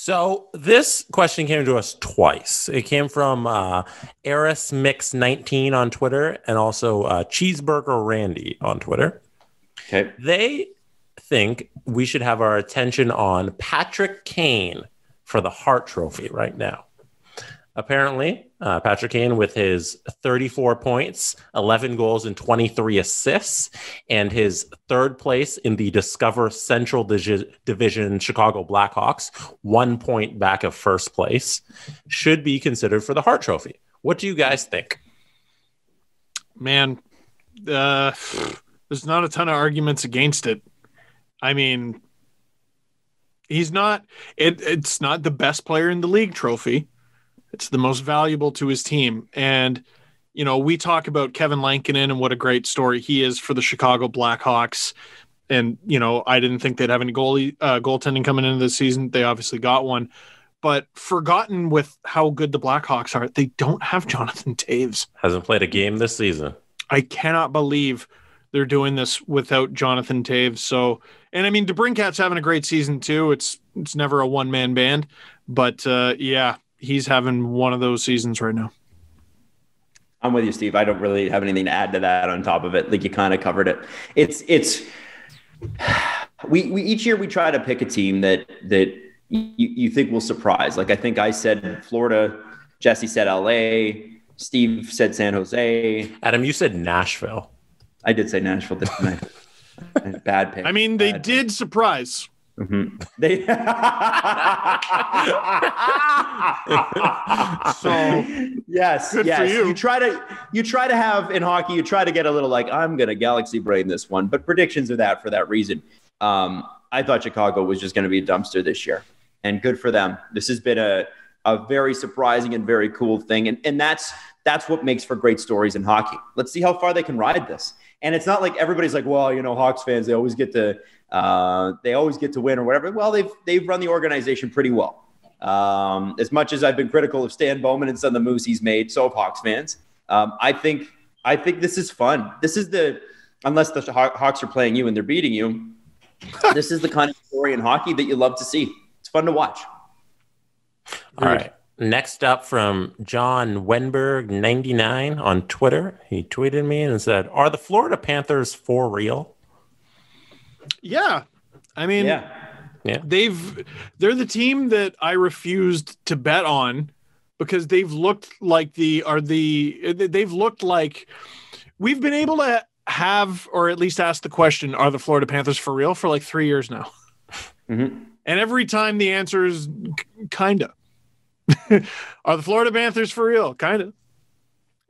So this question came to us twice. It came from uh, Eris Mix 19 on Twitter and also uh, Cheeseburger Randy on Twitter. Okay. They think we should have our attention on Patrick Kane for the Hart Trophy right now. Apparently, uh, Patrick Kane with his 34 points, 11 goals, and 23 assists, and his third place in the Discover Central Digi- Division Chicago Blackhawks, one point back of first place, should be considered for the Hart Trophy. What do you guys think? Man, uh, there's not a ton of arguments against it. I mean, he's not. It, it's not the best player in the league trophy it's the most valuable to his team. And, you know, we talk about Kevin Lankinen and what a great story he is for the Chicago Blackhawks. And, you know, I didn't think they'd have any goalie uh, goaltending coming into the season. They obviously got one. But forgotten with how good the Blackhawks are, they don't have Jonathan Toews. Hasn't played a game this season. I cannot believe they're doing this without Jonathan Toews. So, and I mean, DeBrincat's having a great season too. It's it's never a one man band, but uh, yeah, he's having one of those seasons right now. I'm with you, Steve. I don't really have anything to add to that on top of it. Like you kind of covered it. It's it's we, we each year we try to pick a team that that you, you think will surprise. Like I think I said Florida, Jesse said LA, Steve said San Jose. Adam, you said Nashville. I did say Nashville, didn't I? Bad pick. I mean, they Bad did pick. surprise. Mm-hmm. They so yes, yes. You. you. try to you try to have in hockey. You try to get a little like I'm gonna galaxy brain this one, but predictions are that for that reason. Um, I thought Chicago was just going to be a dumpster this year, and good for them. This has been a a very surprising and very cool thing, and and that's that's what makes for great stories in hockey. Let's see how far they can ride this. And it's not like everybody's like, well, you know, Hawks fans, they always get to uh, they always get to win or whatever. Well, they've they've run the organization pretty well. Um, as much as I've been critical of Stan Bowman and some of the moves he's made, so have Hawks fans. Um, I think I think this is fun. This is the unless the Hawks are playing you and they're beating you. this is the kind of story in hockey that you love to see. It's fun to watch. All right. Next up from John Wenberg99 on Twitter. He tweeted me and said, Are the Florida Panthers for real? Yeah. I mean, yeah. Yeah. They've they're the team that I refused to bet on because they've looked like the are the they've looked like we've been able to have or at least ask the question are the Florida Panthers for real for like 3 years now. Mm-hmm. And every time the answer is kind of. are the Florida Panthers for real? Kind of.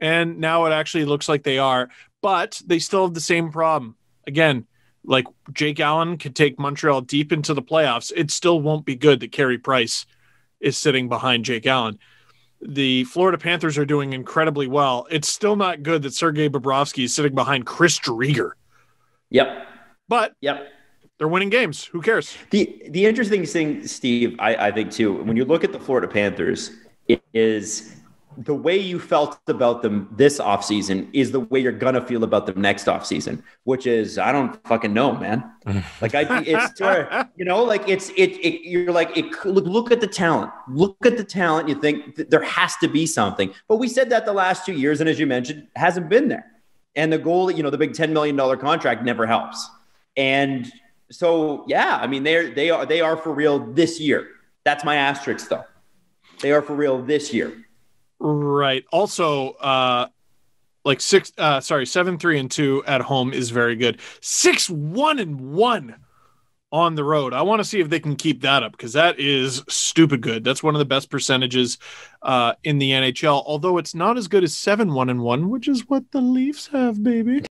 And now it actually looks like they are, but they still have the same problem. Again, like Jake Allen could take Montreal deep into the playoffs, it still won't be good that Carey Price is sitting behind Jake Allen. The Florida Panthers are doing incredibly well. It's still not good that Sergei Bobrovsky is sitting behind Chris Driedger. Yep. But yep. They're winning games. Who cares? The the interesting thing, Steve, I, I think too, when you look at the Florida Panthers, it is the way you felt about them this offseason is the way you're gonna feel about them next offseason, which is I don't fucking know, man. like I it's you know, like it's it, it you're like it look, look at the talent. Look at the talent. You think there has to be something. But we said that the last two years, and as you mentioned, hasn't been there. And the goal, you know, the big $10 million contract never helps. And so yeah, I mean they're they are they are for real this year. That's my asterisk though. They are for real this year. Right. Also, uh, like six, uh, sorry, seven, three, and two at home is very good. Six, one, and one on the road. I want to see if they can keep that up because that is stupid good. That's one of the best percentages uh, in the NHL. Although it's not as good as seven, one, and one, which is what the Leafs have, baby.